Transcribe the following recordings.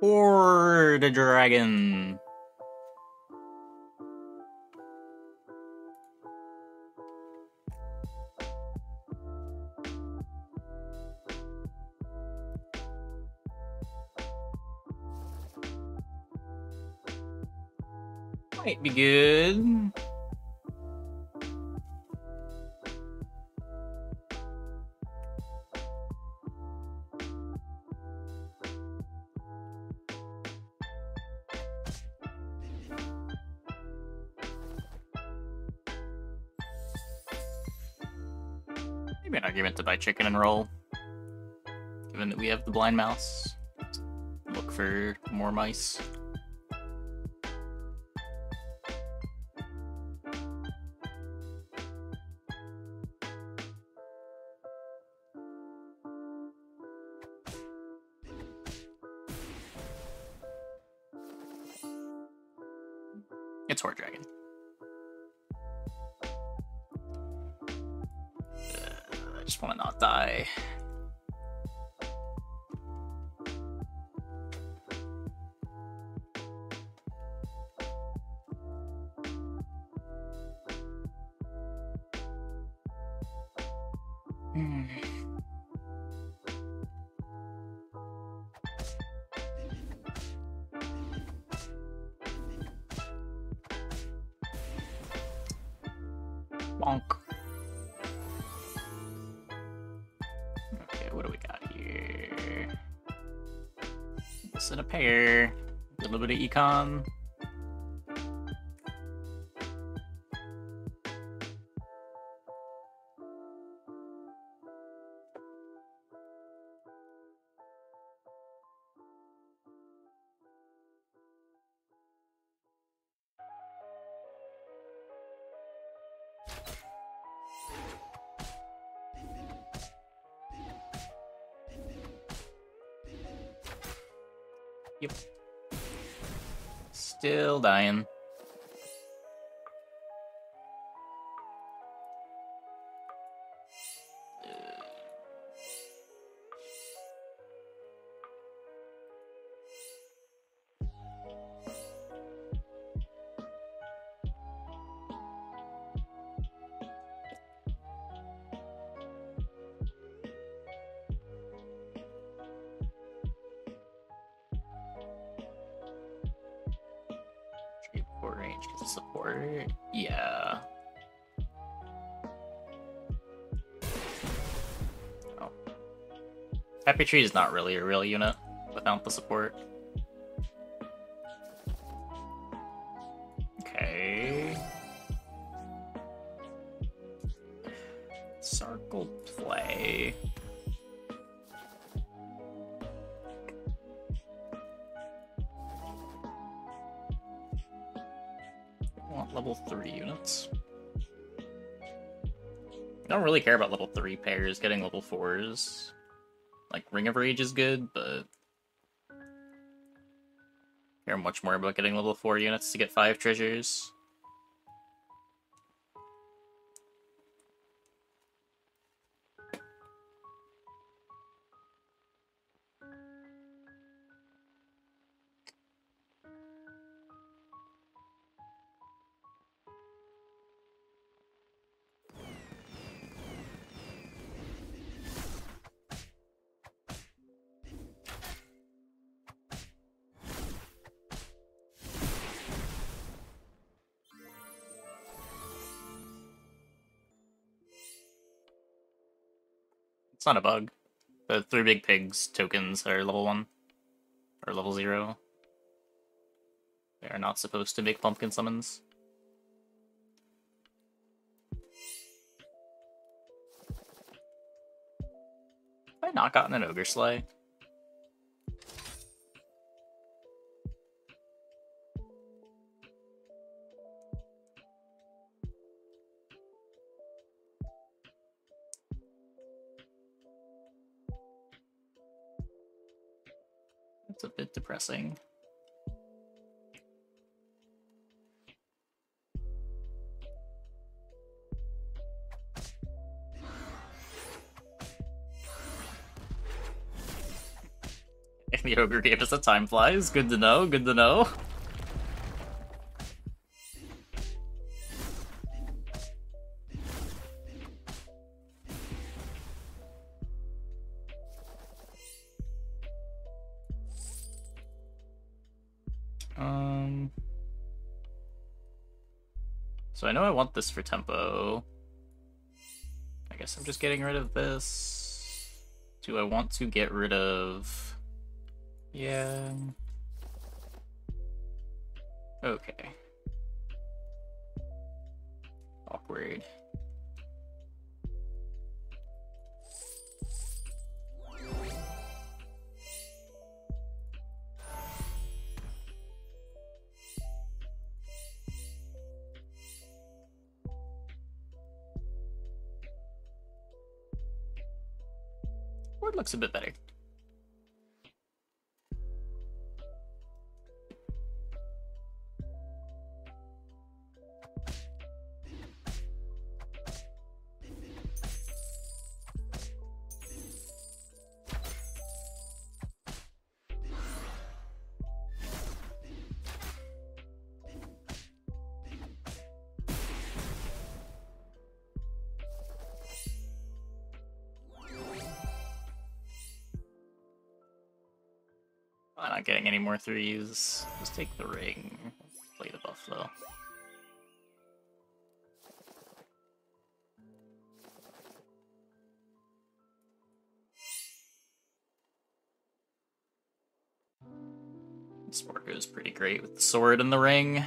Or the dragon. Might be good. Maybe an argument to buy chicken and roll. Given that we have the blind mouse. Look for more mice. It's Hoard Dragon. Die. Hmm. In a pair. A little bit of econ. Yep. Still dying. Yeah. Oh. Happy Tree is not really a real unit without the support. Level 3 units. I don't really care about level 3 pairs, getting level 4s. Like, Ring of Rage is good, but... care much more about getting level 4 units to get 5 treasures. It's not a bug. The three big pigs tokens are level 1. Or level 0. They are not supposed to make pumpkin summons. Have I not gotten an ogre sleigh? Bit depressing. the ogre gave us a time flies. Good to know, good to know. Um... So I know I want this for tempo. I guess I'm just getting rid of this. Do I want to get rid of... Yeah... Okay. Awkward. Looks a bit better. I'm not getting any more threes. Just take the ring. Play the buffalo. Sport goes pretty great with the sword and the ring.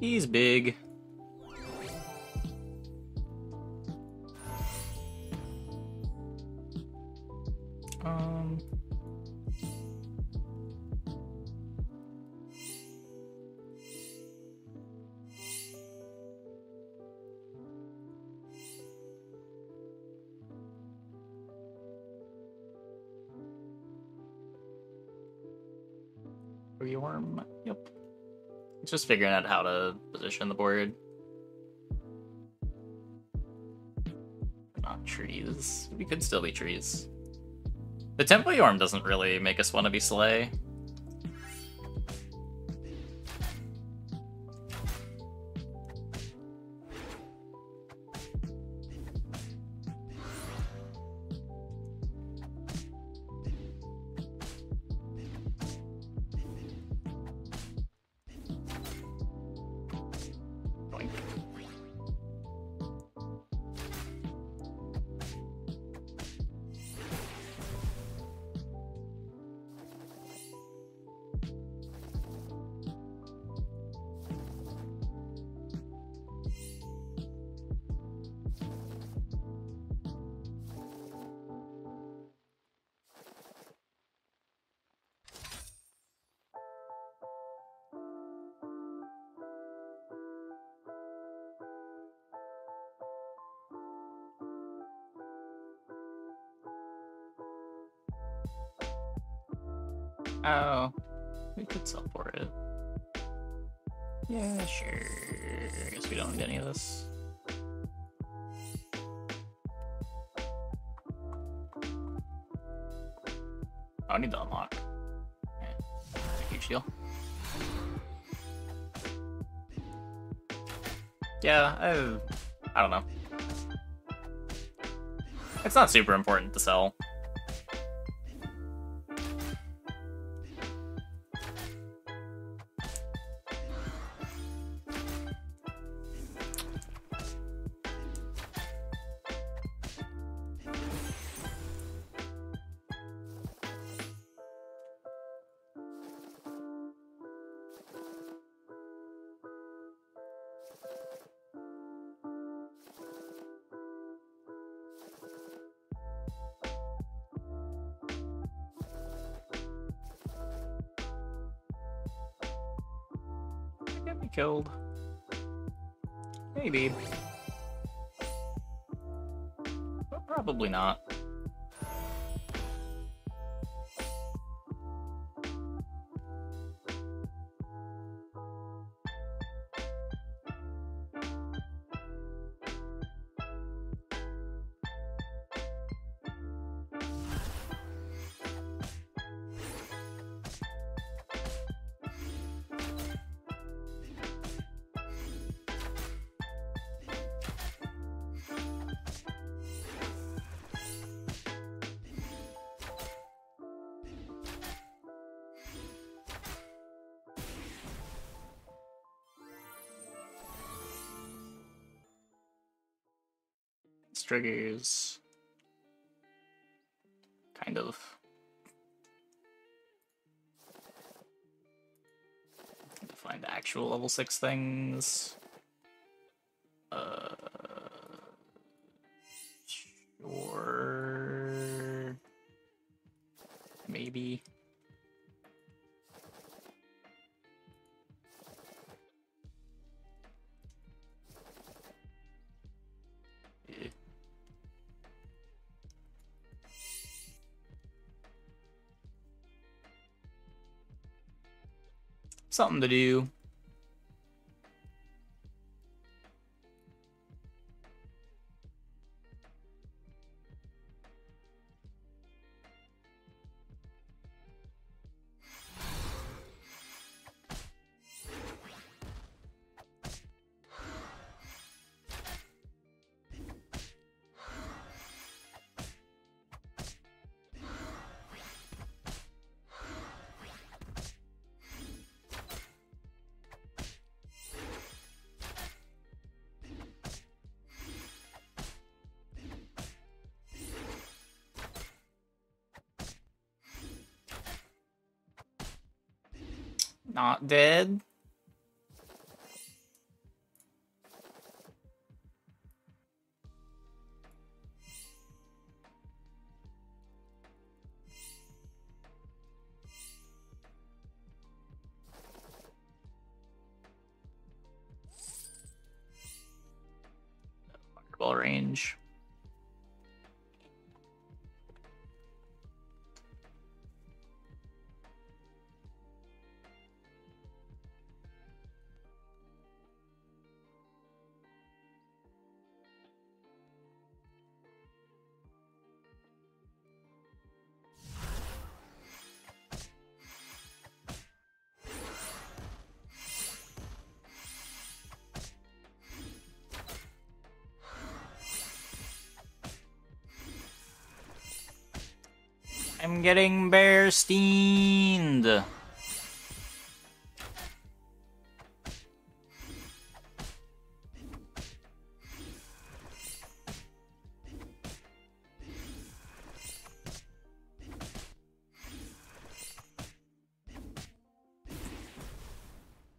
He's big. Um. Reorm. Yep. Just figuring out how to position the board. Not trees. We could still be trees. The Tempo Yorm doesn't really make us want to be Slay. Oh, we could sell for it. Yeah, sure. I guess we don't need any of this. Oh, I need to unlock. Yeah, huge deal. Yeah, I, I don't know. It's not super important to sell. Killed? Maybe. But probably not. Triggers. Kind of. Find actual level 6 things. Something to do. Not dead. Range. I'm getting bear steamed.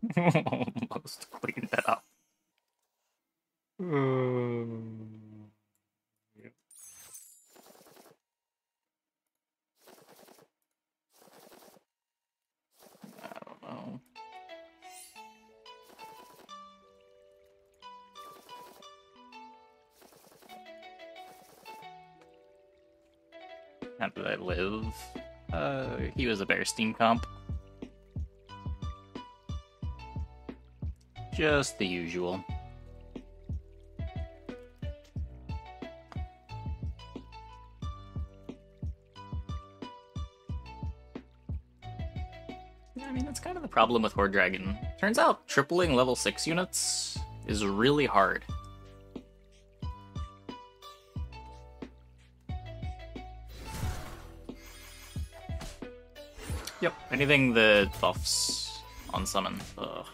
Almost cleaned that up. How steam comp. Just the usual. I mean, that's kind of the problem with Hoard Dragon. Turns out tripling level 6 units is really hard. Yep, anything that buffs on summon. Ugh.